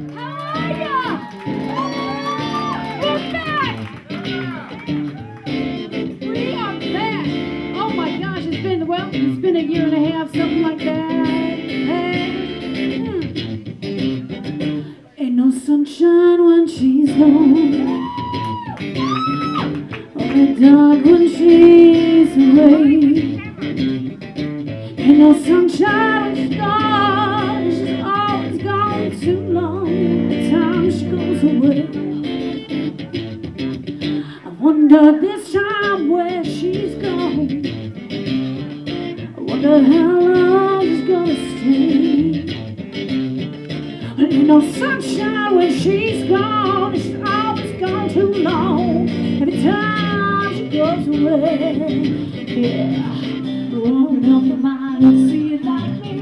Oh my gosh, it's been well, it's been a year and a half, something like that. Hey. Hmm. Ain't no sunshine when she's gone. Only dark when she's away. Ain't no sunshine when she's gone. Wonder this time where she's gone. I wonder how long she's gonna stay. But ain't no sunshine when she's gone. She's always gone too long. Every time she goes away, yeah. Open up your mind and see it like me.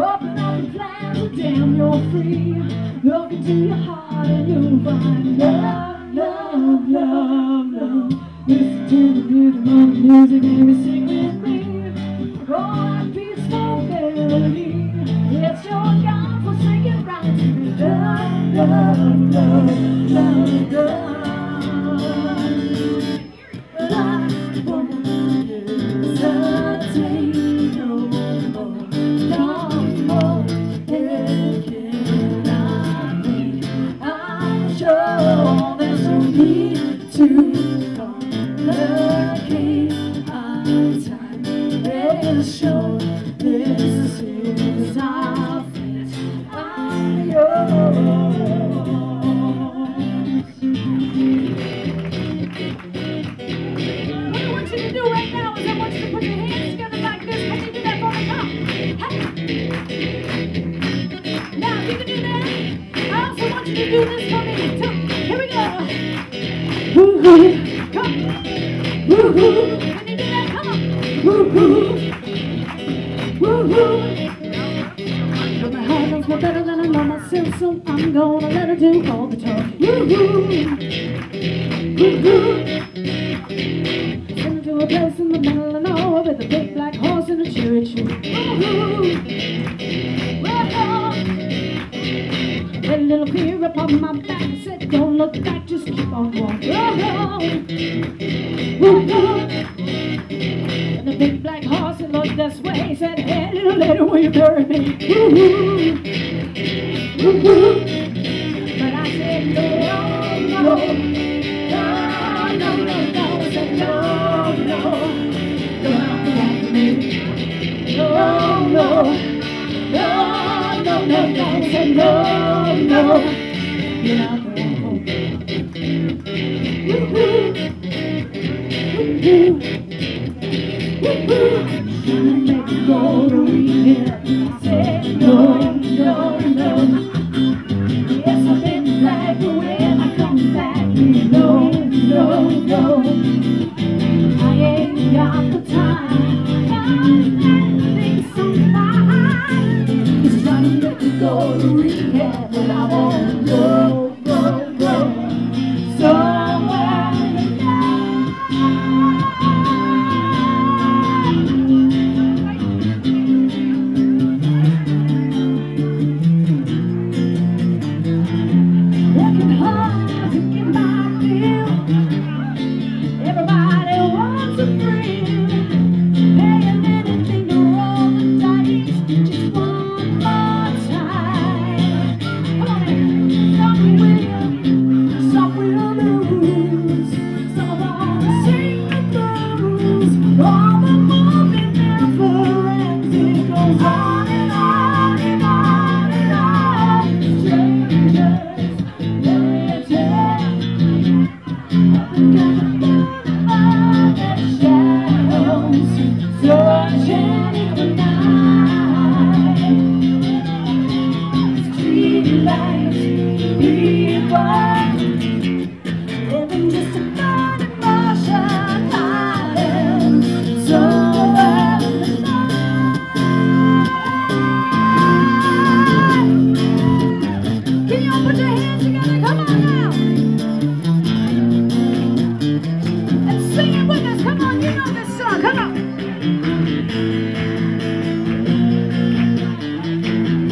Open up your plans and damn you're free. Look into your heart and you'll find love, love, love, love. Listen to the rhythm of the music and sing with me. Oh, that peaceful melody. It's your God forsaken right to love, love, love, love, I'm there's no need to complicate Woo-hoo. Come. Woo-hoo. Can you do that? Come on. Woo-hoo. Woo-hoo. But my heart knows more better than I know myself, so I'm gonna let her do all the talking. Woo-hoo. Woo-hoo. Send to a place in the middle of nowhere with a big black horse and a cherry tree. Woo-hoo. Whoa. With a little fear upon my back look back, just keep on walking. Whoa. Woo-hoo. And the big black horse he looked this way, said, hey, little lady, will you bury me? Woo-hoo. Woo-hoo. But I said, no, no. No, no, no, no, I said, no, no. Don't have to me. No, no. No, no, no, no, I said, no, no. You're go to rehab. Yes, I no, no,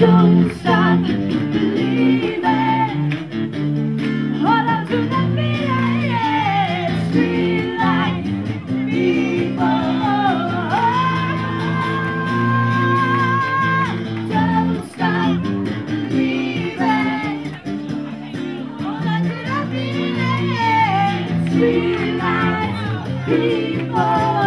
Don't stop believing. Hold on to feeling, people. Don't stop believing. Hold on to feeling, people.